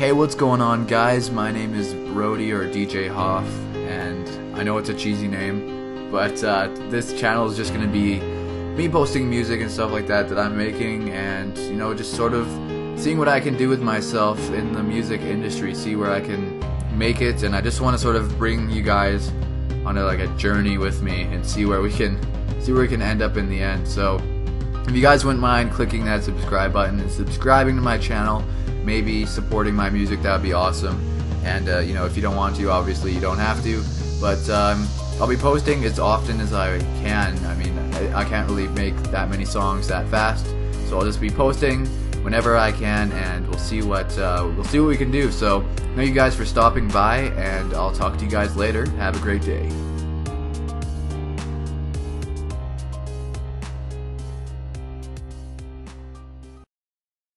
Hey, what's going on, guys? My name is Brody or DJ Hof, and I know it's a cheesy name, but uh, this channel is just gonna be me posting music and stuff like that that I'm making, and you know, just sort of seeing what I can do with myself in the music industry, see where I can make it, and I just want to sort of bring you guys on a, like a journey with me and see where we can see where we can end up in the end. So if you guys wouldn't mind clicking that subscribe button and subscribing to my channel, maybe supporting my music, that would be awesome. And uh, you know, if you don't want to, obviously you don't have to. But um, I'll be posting as often as I can. I mean, I, I can't really make that many songs that fast, so I'll just be posting whenever I can, and we'll see what uh, we'll see what we can do. So, thank you guys for stopping by, and I'll talk to you guys later. Have a great day.